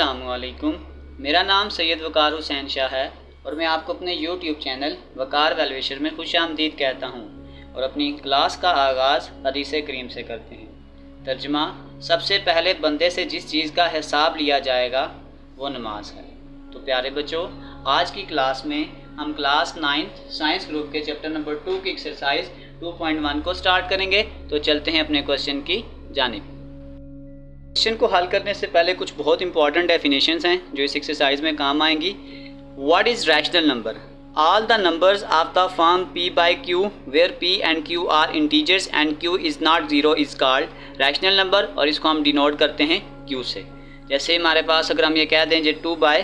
अलकुम मेरा नाम सैयद वकार हुसैन शाह है और मैं आपको अपने यूट्यूब चैनल वकार वेलवेशर में खुश आमदीद कहता हूँ और अपनी क्लास का आगाज़ हदीस करीम से करते हैं। तर्जमा, सबसे पहले बंदे से जिस चीज़ का हिसाब लिया जाएगा, वो नमाज़ है। तो प्यारे बच्चों, आज की क्लास में हम क्लास नाइन्थ साइंस ग्रुप के चैप्टर नंबर टू की एक्सरसाइज 2.1 को स्टार्ट करेंगे। तो चलते हैं अपने क्वेश्चन की जानब। क्वेश्चन को हल करने से पहले कुछ बहुत इंपॉर्टेंट डेफिनेशन हैं, जो इस एक्सरसाइज में काम आएँगी। What is rational number all the numbers of the form P by Q where P and Q are integers and Q is not zero is called rational number और इसको हम denote करते हैं क्यू से। जैसे हमारे पास अगर हम ये कह दें जो टू बाय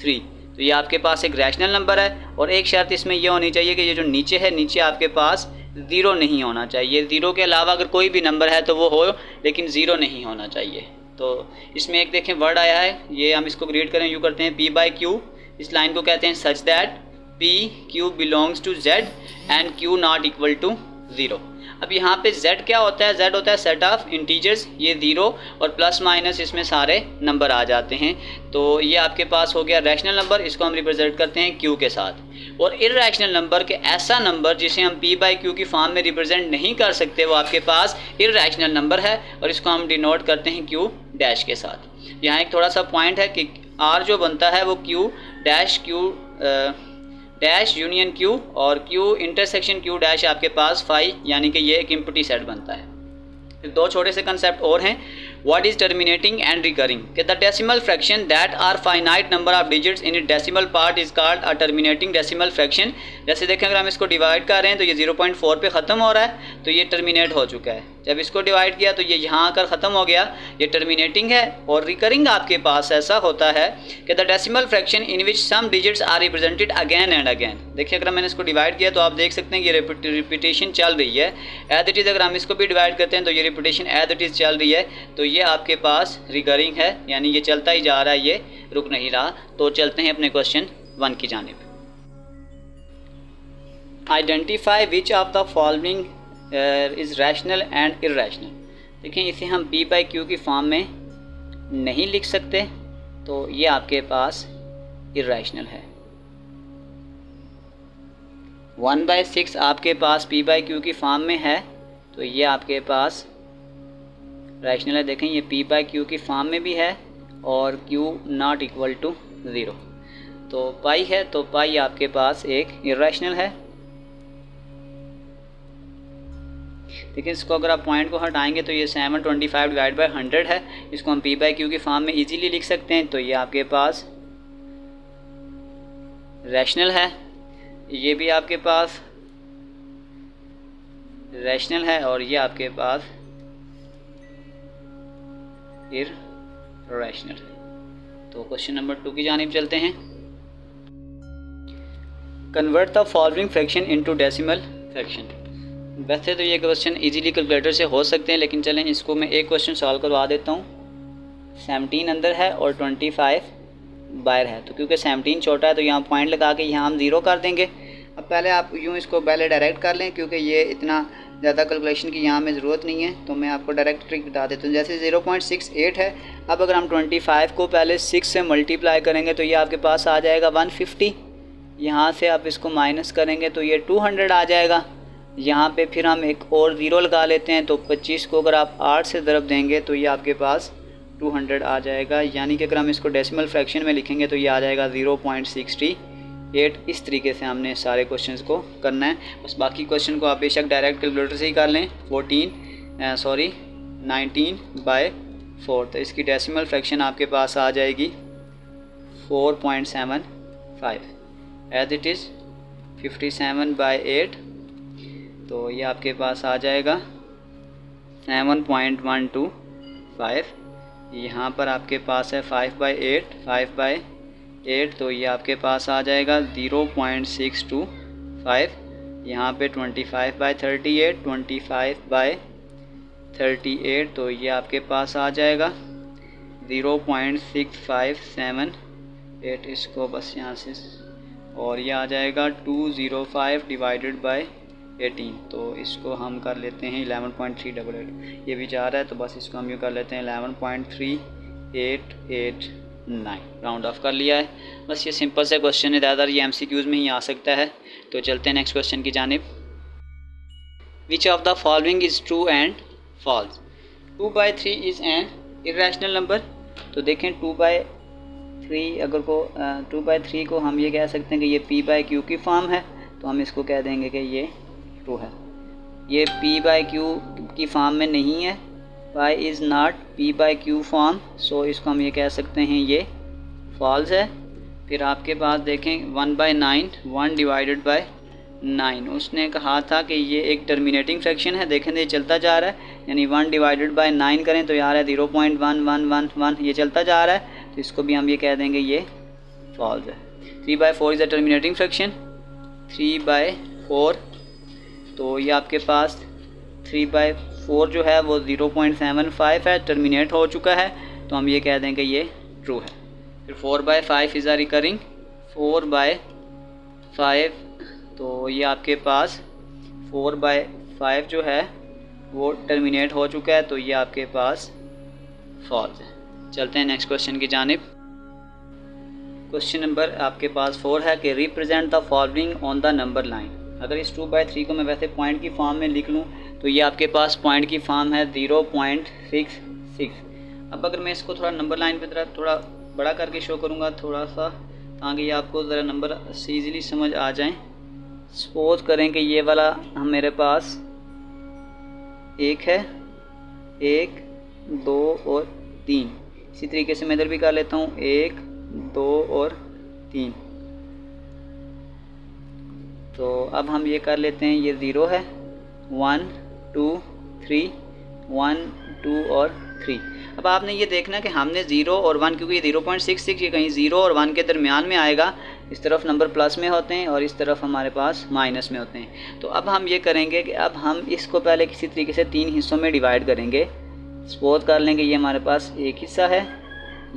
थ्री तो ये आपके पास एक रैशनल नंबर है, और एक शर्त इसमें यह होनी चाहिए कि ये जो नीचे है, नीचे आपके पास ज़ीरो नहीं होना चाहिए। ज़ीरो के अलावा अगर कोई भी नंबर है तो वो हो, लेकिन ज़ीरो नहीं होना चाहिए। तो इसमें एक देखें वर्ड आया है। ये हम इसको रीड करें यू करते हैं पी बाई क्यू इस लाइन को कहते हैं such that P Q belongs to Z and Q not equal to zero अब यहाँ पे z क्या होता है? Z होता है सेट ऑफ़ इंटीजर्स ये ज़ीरो और प्लस माइनस इसमें सारे नंबर आ जाते हैं। तो ये आपके पास हो गया रैशनल नंबर इसको हम रिप्रेजेंट करते हैं q के साथ। और इरेशनल नंबर के ऐसा नंबर जिसे हम p बाई क्यू की फॉर्म में रिप्रेजेंट नहीं कर सकते, वो आपके पास इरेशनल नंबर है और इसको हम डिनोट करते हैं q डैश के साथ। यहाँ एक थोड़ा सा पॉइंट है कि r जो बनता है वो q dash q dash union Q और क्यू इंटरसेक्शन क्यू डैश आपके पास फाइव, यानी कि ये एक इम्पटी सेट बनता है। फिर दो छोटे से कंसेप्ट और हैं। What is terminating and recurring कि the decimal fraction that are finite number of digits in decimal part is called a terminating decimal fraction जैसे देखें, अगर हम इसको डिवाइड कर रहे हैं तो ये 0.4 पे ख़त्म हो रहा है तो ये टर्मिनेट हो चुका है। जब इसको डिवाइड किया तो ये यहाँ आकर ख़त्म हो गया। ये टर्मिनेटिंग है और रिकरिंग आपके पास ऐसा होता है कि the decimal fraction in which some digits are represented again and again देखिए, अगर मैंने इसको डिवाइड किया तो आप देख सकते हैं ये रिपीटेशन चल रही है। एज इट इज़ अगर हम इसको भी डिवाइड करते हैं तो ये रिपीटेशन एज इट इज़ चल रही है। तो ये आपके पास रिकरिंग है, यानी ये चलता ही जा रहा है, ये रुक नहीं रहा। तो चलते हैं अपने क्वेश्चन वन की जानब। Identify which of the following is rational and irrational देखिए इसे हम पी बाई क्यू की फॉर्म में नहीं लिख सकते तो ये आपके पास इरेशनल है। वन बाई सिक्स आपके पास पी बाई क्यू की फॉर्म में है तो ये आपके पास रैशनल है। देखें, ये पी बाई क्यू की फॉर्म में भी है और Q not equal to zero तो पाई है तो पाई आपके पास एक इरेशनल है। देखिए, इसको अगर आप पॉइंट को हटाएँगे तो ये seven twenty five divide by hundred है। इसको हम पी बाई क्यू की फॉर्म में इजीली लिख सकते हैं। तो ये आपके पास रैशनल है। ये भी आपके पास रैशनल है और ये आपके पास फिर रैशनल तो क्वेश्चन नंबर टू की जानब चलते हैं। Convert the following fraction into decimal fraction वैसे तो ये क्वेश्चन इजीली कैलकुलेटर से हो सकते हैं, लेकिन चलें, इसको मैं एक क्वेश्चन सॉल्व करवा देता हूँ। सेवनटीन अंदर है और ट्वेंटी फाइव बाहर है। तो क्योंकि सेवनटीन छोटा है तो यहाँ पॉइंट लगा के यहाँ हम ज़ीरो कर देंगे। अब पहले आप यूँ इसको पहले डायरेक्ट कर लें, क्योंकि ये इतना ज़्यादा कैलकुलेशन की यहाँ में ज़रूरत नहीं है। तो मैं आपको डायरेक्ट ट्रिक बता देता हूँ। जैसे ज़ीरो पॉइंट सिक्स एट है, अब अगर हम ट्वेंटी फाइव को पहले सिक्स से मल्टीप्लाई करेंगे तो ये आपके पास आ जाएगा वन फिफ्टी यहाँ से आप इसको माइनस करेंगे तो ये टू हंड्रेड आ जाएगा। यहाँ पे फिर हम एक और ज़ीरो लगा लेते हैं तो 25 को अगर आप आठ से ज़रब देंगे तो ये आपके पास 200 आ जाएगा। यानी कि अगर हम इसको डेसिमल फ्रैक्शन में लिखेंगे तो ये आ जाएगा ज़ीरो पॉइंट सिक्सटी एट इस तरीके से हमने सारे क्वेश्चन को करना है। बस बाकी क्वेश्चन को आप बेशक डायरेक्ट कैलकुलेटर से ही कर लें। Fourteen sorry nineteen by four तो इसकी डेसिमल फ्रैक्शन आपके पास आ जाएगी four point seven five as it is fifty seven by eight तो ये आपके पास आ जाएगा seven point one two five यहाँ पर आपके पास है five by eight five by eight तो ये आपके पास आ जाएगा zero point six two five यहाँ पे twenty five by thirty eight twenty five by thirty eight तो ये आपके पास आ जाएगा zero point six five seven eight इसको बस यहाँ से और ये आ जाएगा two zero five divided by eighteen तो इसको हम कर लेते हैं eleven point three double eight. ये भी जा रहा है तो बस इसको हम यूँ कर लेते हैं eleven point three eight eight nine. Round off कर लिया है। बस ये सिंपल से क्वेश्चन है, ज़्यादातर ये एम सी क्यूज़ में ही आ सकता है। तो चलते हैं नेक्स्ट क्वेश्चन की जानब। Which of the following is true and false two by three is an irrational number तो देखें टू बाई थ्री अगर को टू बाई थ्री को हम ये कह सकते हैं कि ये पी बाई क्यू की फॉर्म है। तो हम इसको कह देंगे कि ये ट्रू है। ये पी बाई क्यू की फॉर्म में नहीं है। Pi is not P by Q form so इसको हम ये कह सकते हैं, ये फॉल्स है। फिर आपके पास देखें one by nine one divided by nine उसने कहा था कि ये एक टर्मिनेटिंग फ्रैक्शन है। देखें तो ये चलता जा रहा है। यानी वन डिवाइडेड बाई नाइन करें तो यार है zero point one one one one ये चलता जा रहा है। तो इसको भी हम ये कह देंगे, ये फॉल्स है। Three by four is a terminating fraction three by four तो ये आपके पास थ्री बाई फोर जो है, वो ज़ीरो पॉइंट सेवन फाइव है टर्मिनेट हो चुका है। तो हम ये कह दें कि ये ट्रू है। फिर four by five is a recurring four by five तो ये आपके पास फोर बाय फाइव जो है, वो टर्मिनेट हो चुका है तो ये आपके पास फॉल्स है। चलते हैं नेक्स्ट क्वेश्चन की जानब। क्वेश्चन नंबर आपके पास फोर है कि represent the following on the number line अगर इस टू बाई थ्री को मैं वैसे पॉइंट की फॉर्म में लिख लूँ तो ये आपके पास पॉइंट की फॉर्म है ज़ीरो पॉइंट सिक्स सिक्स अब अगर मैं इसको थोड़ा नंबर लाइन पे तरह थोड़ा बड़ा करके शो करूँगा, थोड़ा सा, ताकि ये आपको ज़रा नंबर ईज़िली समझ आ जाए। सपोज़ करें कि ये वाला हम मेरे पास एक है, एक, दो और तीन। इसी तरीके से मैं इधर भी कर लेता हूँ, एक, दो और तीन। तो अब हम ये कर लेते हैं, ये ज़ीरो है। One two three one two और थ्री अब आपने ये देखना कि हमने ज़ीरो और वन क्योंकि ये ज़ीरो पॉइंट सिक्स सिक्स ये कहीं ज़ीरो और वन के दरमियान में आएगा। इस तरफ़ नंबर प्लस में होते हैं और इस तरफ़ हमारे पास माइनस में होते हैं। तो अब हम ये करेंगे कि अब हम इसको पहले किसी तरीके से तीन हिस्सों में डिवाइड करेंगे। सपोज़ कर लेंगे ये हमारे पास एक हिस्सा है,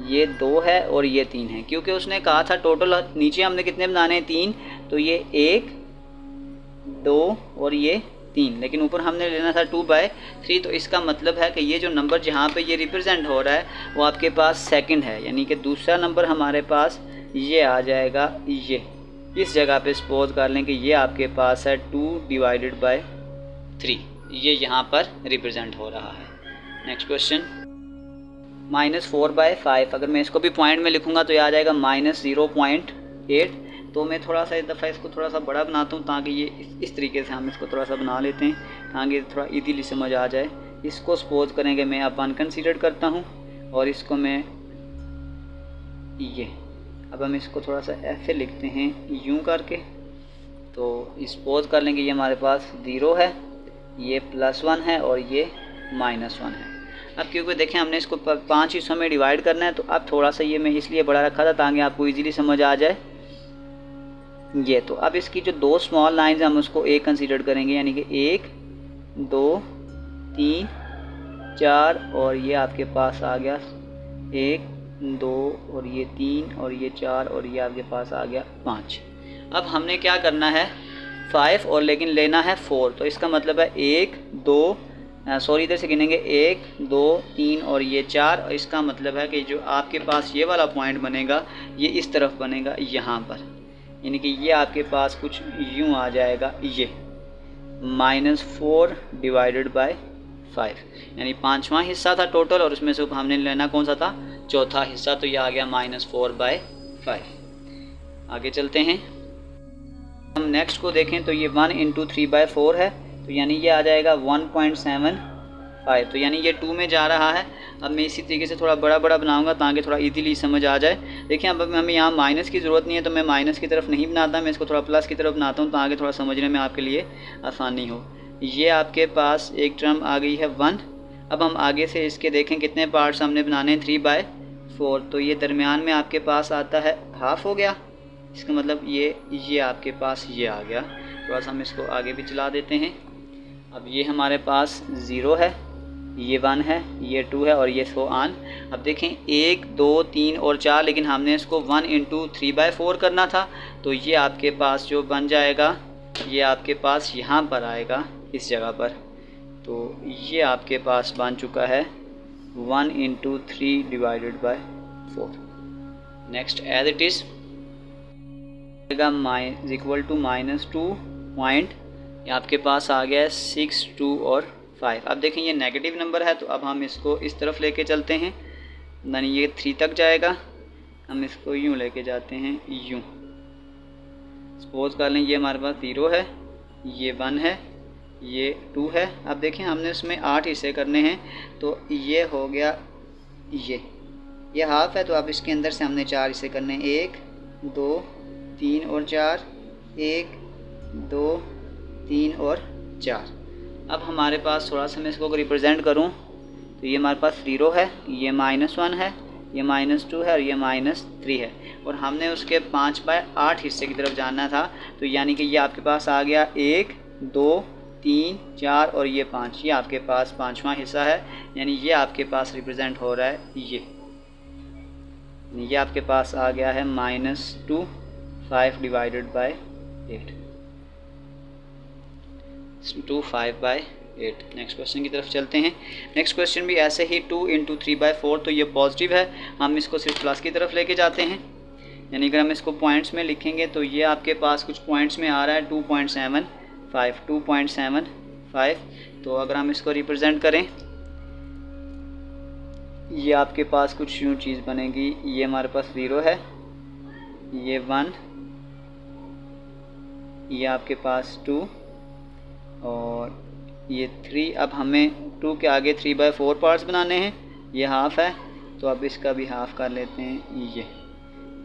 ये दो है और ये तीन है। क्योंकि उसने कहा था टोटल नीचे हमने कितने बनाने हैं? तीन। तो ये एक दो और ये तीन। लेकिन ऊपर हमने लेना था टू बाय थ्री तो इसका मतलब है कि ये जो नंबर जहाँ पे ये रिप्रेजेंट हो रहा है, वो आपके पास सेकंड है। यानी कि दूसरा नंबर हमारे पास ये आ जाएगा ये। इस जगह पे सपोज़ कर लें कि ये आपके पास है टू डिवाइडेड बाय थ्री ये यहाँ पर रिप्रेजेंट हो रहा है। Next question minus four by five अगर मैं इसको भी पॉइंट में लिखूँगा तो ये आ जाएगा माइनस ज़ीरो पॉइंट एट तो मैं थोड़ा सा इस दफ़ा इसको थोड़ा सा बड़ा बनाता हूँ ताकि ये इस, तरीके से हम इसको थोड़ा सा बना लेते हैं ताकि थोड़ा ईजीली समझ आ जाए। इसको सपोज़ करेंगे मैं अब अनकन्सिडर्ड करता हूँ और इसको मैं ये अब हम इसको थोड़ा सा ऐसे लिखते हैं यूँ करके। तो सपोज़ कर लेंगे ये हमारे पास ज़ीरो है ये प्लस वन है और ये माइनस वन है। अब क्योंकि देखें हमने इसको पाँच हिस्सों में डिवाइड करना है तो अब थोड़ा सा ये मैं इसलिए बड़ा रखा था ताकि आपको इजीली समझ आ जाए। ये तो अब इसकी जो दो स्मॉल लाइंस हम उसको एक कंसीडर करेंगे, यानी कि एक, दो, तीन, चार, और ये आपके पास आ गया। एक, दो, और ये तीन, और ये चार, और ये आपके पास आ गया पाँच। अब हमने क्या करना है? फाइव और लेकिन लेना है फोर तो इसका मतलब है एक, दो सॉरी इधर से गिनेंगे। एक, दो, तीन, और ये चार। और इसका मतलब है कि जो आपके पास ये वाला पॉइंट बनेगा, ये इस तरफ़ बनेगा, यहाँ पर। यानी कि ये आपके पास कुछ यूँ आ जाएगा, ये। Minus four divided by five यानी पाँचवा हिस्सा था टोटल और उसमें से हमने लेना कौन सा था? चौथा हिस्सा तो ये आ गया माइनस फोर बाय फाइव आगे चलते हैं। हम नेक्स्ट को देखें तो ये one into three by four है। तो यानी ये आ जाएगा वन पॉइंट सेवन फाइव तो यानी ये टू में जा रहा है। अब मैं इसी तरीके से थोड़ा बड़ा बड़ा बनाऊँगा ताकि थोड़ा इजीली समझ आ जाए। देखिए, अब हमें यहाँ माइनस की ज़रूरत नहीं है तो मैं माइनस की तरफ़ नहीं बनाता। मैं इसको थोड़ा प्लस की तरफ़ बनाता हूँ ताकि थोड़ा समझने में आपके लिए आसानी हो। ये आपके पास एक टर्म आ गई है वन अब हम आगे से इसके देखें कितने पार्ट्स हमने बनाने हैं थ्री बाय फोर तो ये दरमियान में आपके पास आता है हाफ़ हो गया। इसका मतलब ये ये आपके पास ये आ गया। थोड़ा सा हम इसको आगे भी चला देते हैं। अब ये हमारे पास ज़ीरो है। ये वन है, ये टू है और ये सो आन। अब देखें, एक, दो, तीन और चार, लेकिन हमने इसको one into three by four करना था। तो ये आपके पास जो बन जाएगा, ये आपके पास यहाँ पर आएगा, इस जगह पर। तो ये आपके पास बन चुका है one into three divided by four next as it is minus equal to minus two point आपके पास आ गया है सिक्स टू और फाइव अब देखें, ये नेगेटिव नंबर है तो अब हम इसको इस तरफ़ लेके चलते हैं। यानी ये थ्री तक जाएगा। हम इसको यूँ लेके जाते हैं, यूँ। सपोज़ कर लें, ये हमारे पास ज़ीरो है, ये वन है, ये टू है। अब देखें, हमने उसमें आठ हिस्से करने हैं तो ये हो गया ये। ये हाफ़ है तो अब इसके अंदर से हमने चार हिस्से करने हैं। एक, दो, तीन और चार। एक, दो, तीन और चार। अब हमारे पास थोड़ा सा मैं इसको रिप्रेजेंट करूँ तो ये हमारे पास ज़ीरो है, ये माइनस वन है, ये माइनस टू है और ये माइनस थ्री है। और हमने उसके पाँच बाय आठ हिस्से की तरफ़ जाना था तो यानी कि ये आपके पास आ गया एक, दो, तीन, चार और ये पाँच। ये आपके पास पाँचवा हिस्सा है, यानी ये आपके पास रिप्रेजेंट हो रहा है ये। ये आपके पास आ गया है minus two five divided by eight two five by eight. Next question की तरफ़ चलते हैं। नेक्स्ट क्वेश्चन भी ऐसे ही two into three by four तो ये पॉजिटिव है। हम इसको सिर्फ़ प्लस की तरफ़ लेके जाते हैं। यानी अगर हम इसको पॉइंट्स में लिखेंगे तो ये आपके पास कुछ पॉइंट्स में आ रहा है two point seven five two point seven five तो अगर हम इसको रिप्रेजेंट करें, ये आपके पास कुछ यूँ चीज़ बनेगी। ये हमारे पास ज़ीरो है। ये वन ये आपके पास टू और ये थ्री अब हमें टू के आगे थ्री बाई फोर पार्ट्स बनाने हैं। ये हाफ़ है। तो अब इसका भी हाफ़ कर लेते हैं। ये।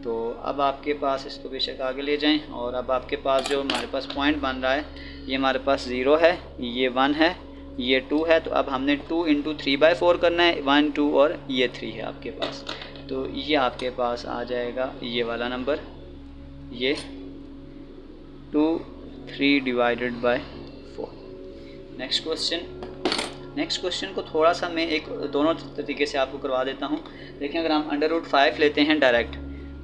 तो अब आपके पास इसको बेशक आगे ले जाएँ। और अब आपके पास जो हमारे पास पॉइंट बन रहा है, ये हमारे पास ज़ीरो है। ये वन है। ये टू है। तो अब हमने two into three by four करना है। वन टू और ये थ्री है आपके पास। तो ये आपके पास आ जाएगा ये वाला नंबर ये two three divided by next question next question को थोड़ा सा मैं एक दोनों तरीके से आपको करवा देता हूँ। देखिए, अगर हम अंडर रूट फाइव लेते हैं डायरेक्ट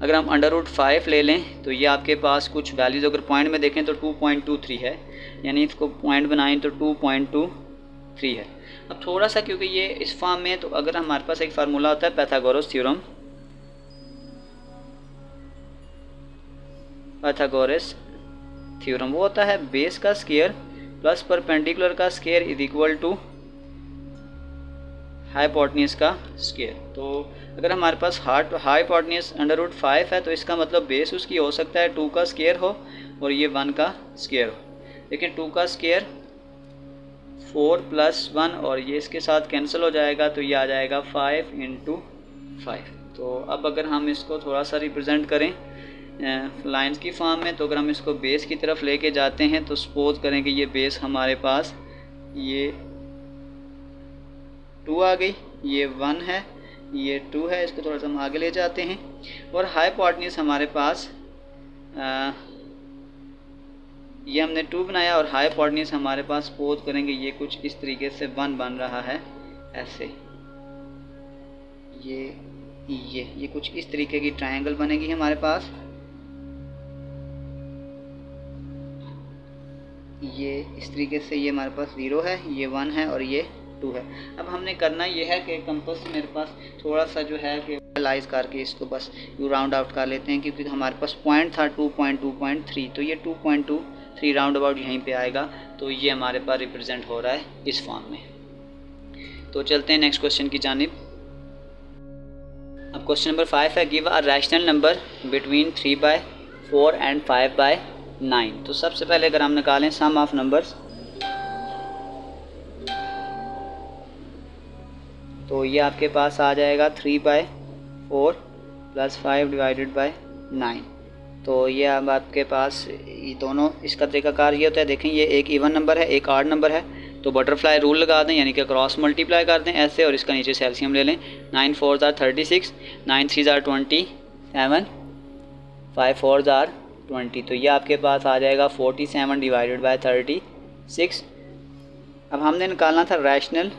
अगर हम अंडर रूट फाइव ले लें तो ये आपके पास कुछ वैल्यूज़ अगर पॉइंट में देखें तो टू पॉइंट टू थ्री है। यानी इसको पॉइंट बनाएँ तो टू पॉइंट टू थ्री है। अब थोड़ा सा क्योंकि ये इस फॉर्म में तो अगर हमारे पास एक फार्मूला होता है पैथागोरस थ्योरम पैथागोरस थ्योरम वो होता है बेस का स्केयर प्लस परपेंडिकुलर का square is equal to hypotenuse का स्केयर। तो अगर हमारे पास हार्ट हाईपोटनियस अंडर रूट फाइव है तो इसका मतलब बेस उसकी हो सकता है टू का स्केयर हो और ये वन का स्केयर हो। लेकिन टू का स्केयर फोर प्लस वन और ये इसके साथ कैंसिल हो जाएगा तो ये आ जाएगा फाइव इंटू फाइव। तो अब अगर हम इसको थोड़ा सा रिप्रेजेंट करें लाइंस की फॉर्म में तो अगर हम इसको बेस की तरफ़ लेके जाते हैं तो सपोज़ करें कि ये बेस हमारे पास ये टू आ गई ये वन है ये टू है इसको थोड़ा सा हम आगे ले जाते हैं और हाई पॉटनीस हमारे पास आ, ये हमने टू बनाया और हाई पॉटनीस हमारे पास सपोज़ करेंगे ये कुछ इस तरीके से वन बन रहा है ऐसे। ये ये ये कुछ इस तरीके की ट्रायंगल बनेगी हमारे पास। ये इस तरीके से ये हमारे पास ज़ीरो है, ये वन है और ये टू है। अब हमने करना ये है कि कंपस मेरे पास थोड़ा सा जो है कि लाइज करके इसको बस यू राउंड आउट कर लेते हैं क्योंकि हमारे पास पॉइंट था two point two point three तो ये two point two three round about यहीं पे आएगा। तो ये हमारे पास रिप्रेजेंट हो रहा है इस फॉर्म में। तो चलते हैं नेक्स्ट क्वेश्चन की जानब। अब क्वेश्चन नंबर फाइव है। Give a rational number between three by four and five by nine. तो सबसे पहले अगर हम निकालें सम ऑफ़ नंबर्स तो ये आपके पास आ जाएगा three by four plus five divided by nine तो ये अब आपके पास ये दोनों इसका तरीकाकार ये होता है। देखें, ये एक इवन नंबर है, एक आर्ड नंबर है। तो बटरफ्लाई रूल लगा दें, यानी कि क्रॉस मल्टीप्लाई कर दें ऐसे, और इसका नीचे सेल्सियम ले लें। नाइन फोर ज़ार थर्टी सिक्स नाइन थ्री ज़ार ट्वेंटी सेवन फाइव फोर ज़ार ट्वेंटी। तो ये आपके पास आ जाएगा forty seven divided by thirty six अब हमने निकालना था rational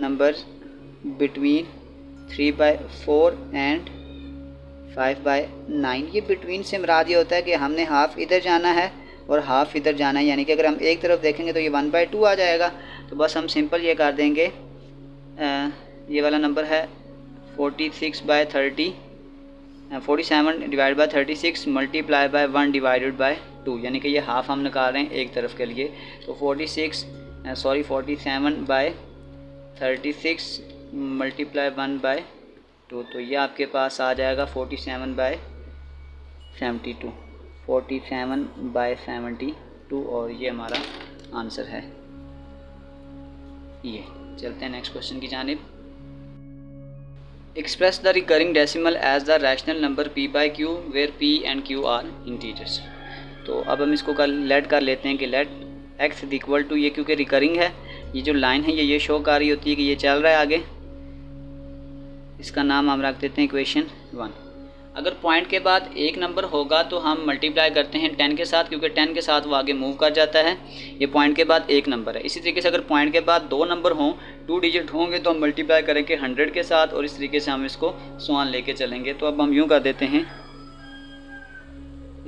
number between three by four and five by nine ये बिटवीन से मराद ये होता है कि हमने हाफ़ इधर जाना है और हाफ़ इधर जाना है। यानी कि अगर हम एक तरफ़ देखेंगे तो ये वन बाई टू आ जाएगा। तो बस हम सिंपल ये कर देंगे। आ, ये वाला नंबर है forty six by thirty forty seven divide by thirty six multiply by one divided by two यानी कि ये हाफ़ हम निकाल रहे हैं एक तरफ़ के लिए। तो forty six sorry forty seven by thirty six multiply one by two तो ये आपके पास आ जाएगा forty seven by seventy two forty seven by seventy two और ये हमारा आंसर है। ये, चलते हैं नेक्स्ट क्वेश्चन की जानब। Express the recurring decimal as the rational number p by q where p and q are integers तो अब हम इसको कर लेट कर लेते हैं कि लेट एक्स इक्वल टू ये क्योंकि रिकरिंग है, ये जो लाइन है, ये ये शो कर रही होती है कि ये चल रहा है आगे। इसका नाम हम रख देते हैं इक्वेशन वन अगर पॉइंट के बाद एक नंबर होगा तो हम मल्टीप्लाई करते हैं टेन के साथ, क्योंकि टेन के साथ वो आगे मूव कर जाता है। ये पॉइंट के बाद एक नंबर है। इसी तरीके से अगर पॉइंट के बाद दो नंबर हों टू डिजिट होंगे तो हम मल्टीप्लाई करेंगे हंड्रेड के साथ और इस तरीके से हम इसको स्वान लेके चलेंगे। तो अब हम यूँ कर देते हैं।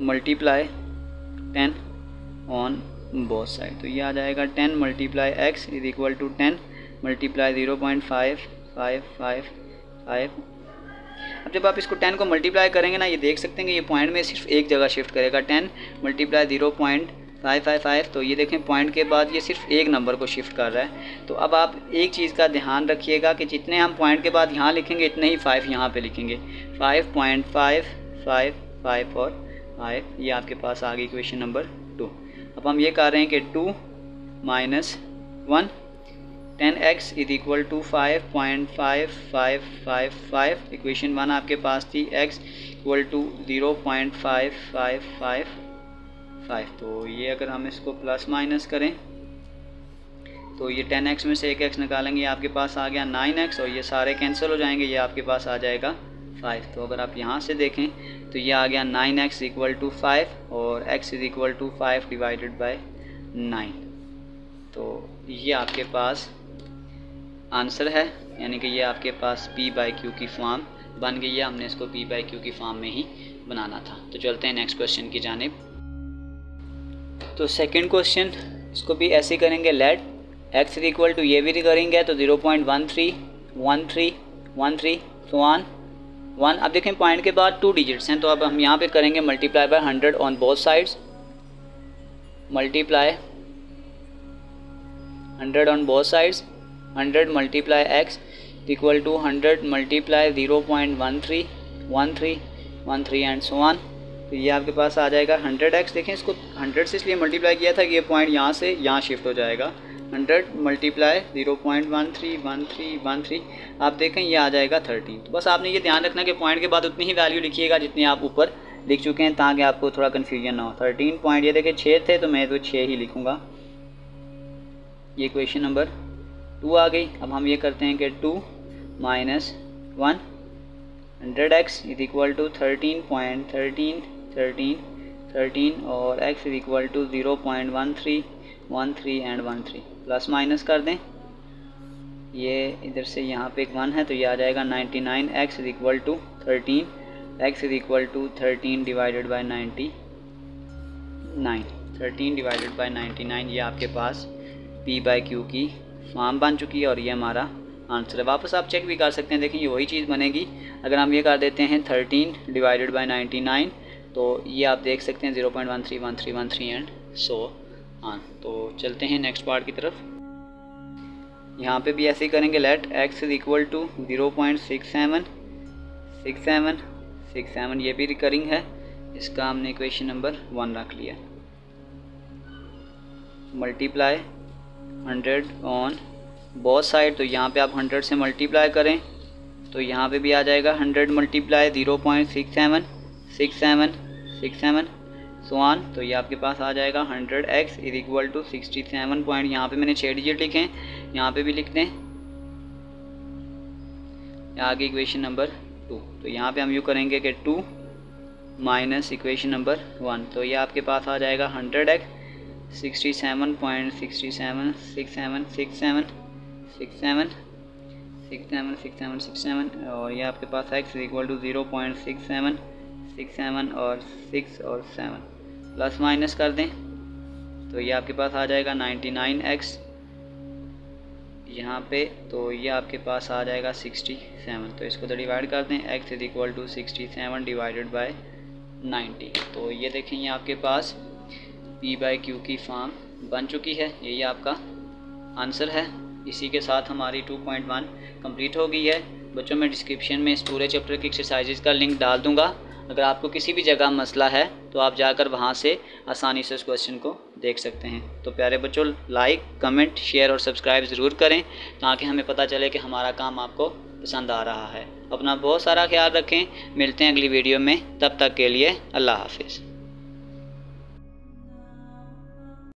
Multiply ten on both side तो ये आ जाएगा ten multiply x is equal to ten multiply zero point five five five five अब जब आप इसको टेन को मल्टीप्लाई करेंगे ना, ये देख सकते हैं कि ये पॉइंट में सिर्फ़ एक जगह शिफ्ट करेगा। Ten multiply zero point five five five तो ये देखें पॉइंट के बाद ये सिर्फ़ एक नंबर को शिफ्ट कर रहा है। तो अब आप एक चीज़ का ध्यान रखिएगा कि जितने हम पॉइंट के बाद यहाँ लिखेंगे, इतने ही फाइव यहाँ पे लिखेंगे। Five point five five five और फाइव ये आपके पास आ गई क्वेश्चन नंबर टू अब हम ये कर रहे हैं कि two minus one ten x is equal to five point five five five five equation one आपके पास थी x equal to zero point five five five five तो ये अगर हम इसको प्लस माइनस करें तो ये टेन एक्स में से एक एक्स निकालेंगे, ये आपके पास आ गया नाइन एक्स और ये सारे कैंसिल हो जाएँगे, ये आपके पास आ जाएगा फाइव तो अगर आप यहाँ से देखें तो ये आ गया nine x equal to five और x is equal to five divided by nine तो ये आपके पास आंसर है, यानी कि ये आपके पास पी बाई क्यू की फॉर्म बन गई है, हमने इसको पी बाई क्यू की फॉर्म में ही बनाना था। तो चलते हैं नेक्स्ट क्वेश्चन की जानब। तो सेकंड क्वेश्चन इसको भी ऐसे करेंगे लेट एक्स इक्वल टू ये भी करेंगे तो zero point one three one three one three one one अब देखें पॉइंट के बाद टू डिजिट्स हैं तो अब हम यहाँ पे करेंगे multiply by hundred on both sides multiply hundred on both sides hundred multiply x equal to hundred multiply zero point one three one three one three and so on तो ये आपके पास आ जाएगा हंड्रेड एक्स देखें, इसको hundred से इसलिए मल्टीप्लाई किया था कि ये पॉइंट यहाँ से यहाँ शिफ्ट हो जाएगा। Hundred multiply zero point one three one three one three आप देखें, ये आ जाएगा थर्टीन तो बस आपने ये ध्यान रखना कि पॉइंट के बाद उतनी ही वैल्यू लिखिएगा जितनी आप ऊपर लिख चुके हैं, ताकि आपको थोड़ा कन्फ्यूज़न ना हो। थर्टीन पॉइंट ये देखें छः थे तो मैं तो छः ही लिखूँगा। ये क्वेश्चन नंबर टू आ गई। अब हम ये करते हैं कि two minus one hundred x is equal to thirteen point thirteen thirteen thirteen और x is equal to zero point one three one three and one three plus minus कर दें। ये इधर से यहाँ पे एक वन है तो ये आ जाएगा ninety nine x is equal to thirteen x is equal to thirteen divided by ninety nine thirteen divided by ninety nine ये आपके पास पी बाई क्यू की फॉर्म बन चुकी है और ये हमारा आंसर है। वापस आप चेक भी कर सकते हैं। देखें ये वही चीज़ बनेगी। अगर हम ये कर देते हैं thirteen divided by ninety nine तो ये आप देख सकते हैं zero point one three one three one three and so हाँ तो चलते हैं नेक्स्ट पार्ट की तरफ़. यहाँ पे भी ऐसे ही करेंगे let x is equal to zero point six seven six seven six seven ये भी रिकरिंग है. इसका हमने इक्वेशन नंबर वन रख लिया. मल्टीप्लाई हंड्रेड ऑन बहुत साइड तो यहाँ पे आप हंड्रेड से मल्टीप्लाई करें तो यहाँ पे भी आ जाएगा hundred multiply zero point six seven six seven six seven, so so on तो ये आपके पास आ जाएगा hundred x is equal to sixty seven point. यहाँ पर मैंने छः डिजिट लिखे हैं, यहाँ पे भी लिख दें आगे इक्वेशन नंबर टू तो यहाँ पे हम यू करेंगे कि two minus equation number one तो ये आपके पास आ जाएगा hundred x sixty seven point sixty seven, six seven six seven six seven six seven six seven six seven, और ये आपके पास x equal to zero point six seven. Six seven और सिक्स और सेवन प्लस माइनस कर दें. तो ये आपके पास आ जाएगा नाइन्टी नाइन एक्स यहाँ पे तो ये आपके पास आ जाएगा सिक्सटी सेवन तो इसको तो डिवाइड कर दें. X is equal to sixty seven divided by ninety तो ये देखें, ये आपके पास पी बाई क्यू की फॉर्म बन चुकी है. यही आपका आंसर है. इसी के साथ हमारी 2.1 कंप्लीट हो गई है. बच्चों, मैं डिस्क्रिप्शन में इस पूरे चैप्टर की एक्सरसाइजेज का लिंक डाल दूँगा. अगर आपको किसी भी जगह मसला है तो आप जाकर वहाँ से आसानी से उस क्वेश्चन को देख सकते हैं। तो प्यारे बच्चों लाइक कमेंट शेयर और सब्सक्राइब ज़रूर करें, ताकि हमें पता चले कि हमारा काम आपको पसंद आ रहा है। अपना बहुत सारा ख्याल रखें। मिलते हैं अगली वीडियो में। तब तक के लिए अल्लाह हाफिज़।